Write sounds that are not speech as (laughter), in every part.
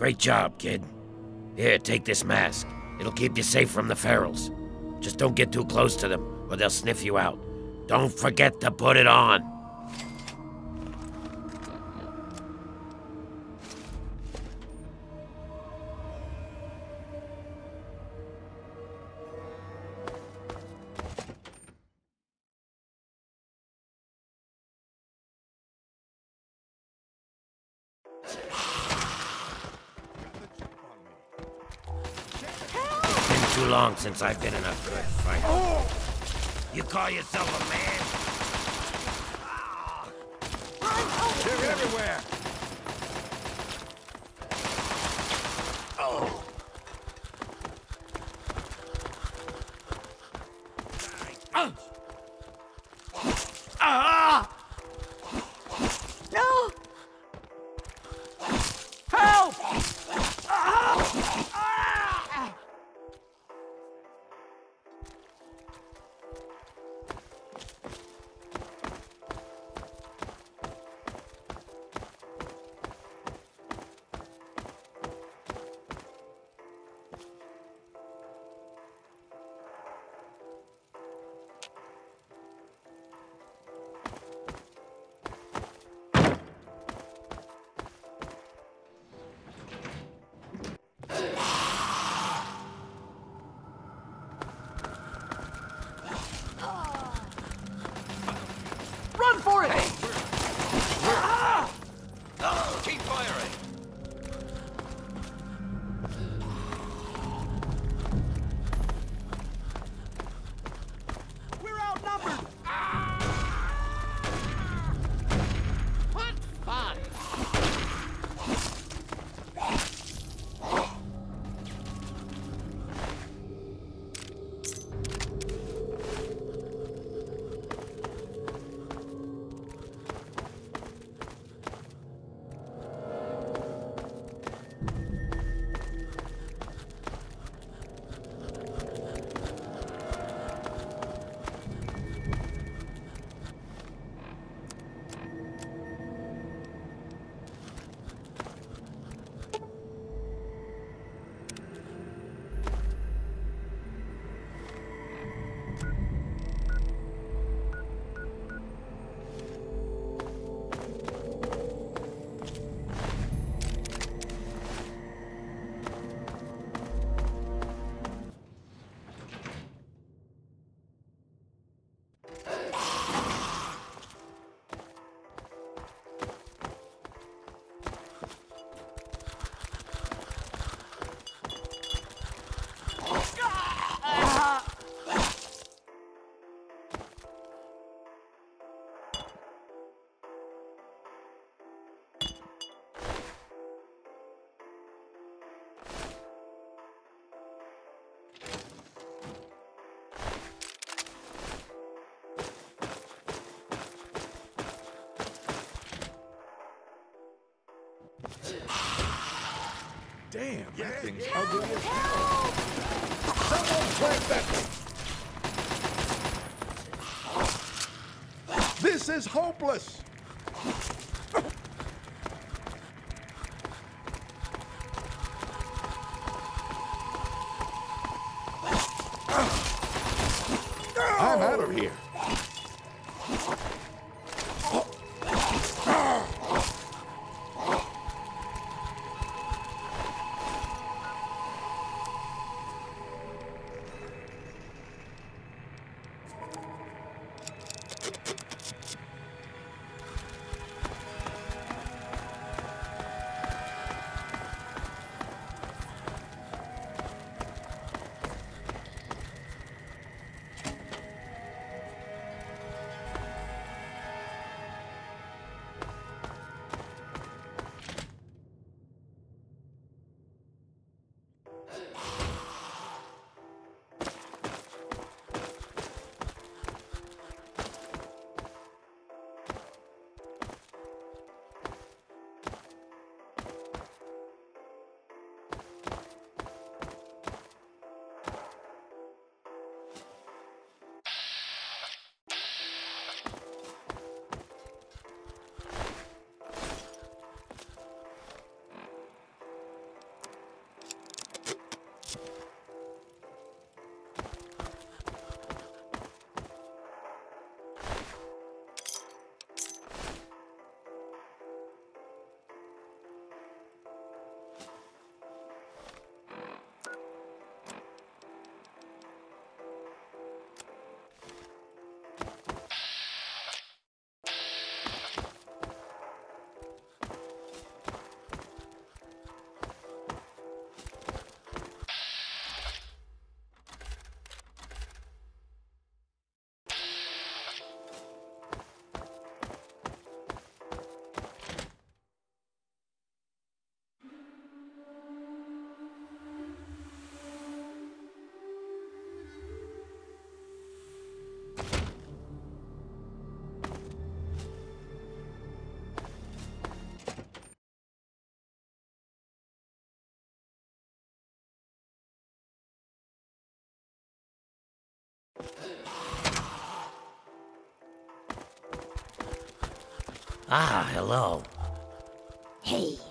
Great job, kid. Here, take this mask. It'll keep you safe from the ferals. Just don't get too close to them, or they'll sniff you out. Don't forget to put it on. Long since I've been in a good fight. You call yourself a man? They're everywhere! No! Damn, that thing's ugly as hell. Someone plant that thing. This is hopeless. Ah, hello. Hey.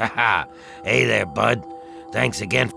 Haha. (laughs) hey there, bud. Thanks again